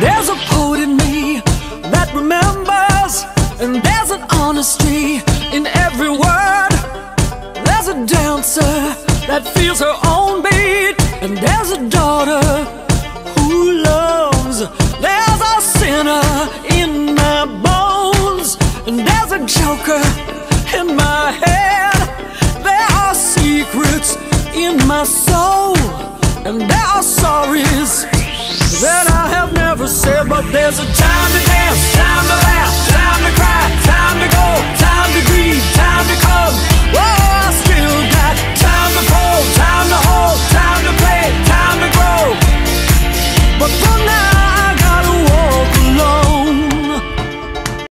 There's a poet in me that remembers, and there's an honesty in every word. There's a dancer that feels her own beat, and there's a daughter who loves. There's a sinner in my bones, and there's a joker in my head. There are secrets in my soul, and there are sorries But there's a time